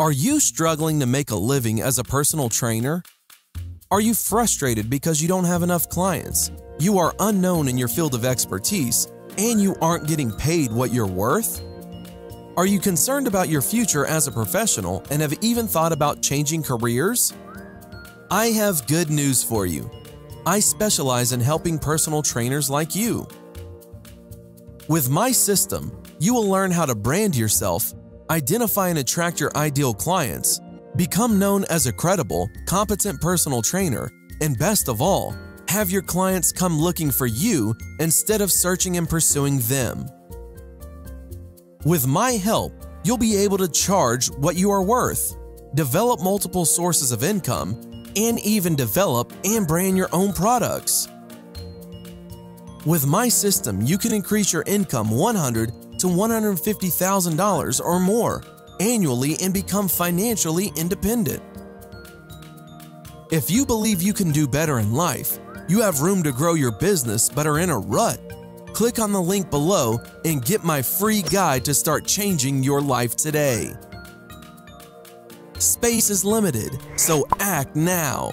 Are you struggling to make a living as a personal trainer? Are you frustrated because you don't have enough clients? You are unknown in your field of expertise and you aren't getting paid what you're worth? Are you concerned about your future as a professional and have even thought about changing careers? I have good news for you. I specialize in helping personal trainers like you. With my system, you will learn how to brand yourself identify and attract your ideal clients, become known as a credible, competent personal trainer, and best of all, have your clients come looking for you instead of searching and pursuing them. With my help, you'll be able to charge what you are worth, develop multiple sources of income, and even develop and brand your own products. With my system, you can increase your income 100 to $150,000 or more annually and become financially independent. If you believe you can do better in life, you have room to grow your business but are in a rut, click on the link below and get my free guide to start changing your life today. Space is limited, so act now.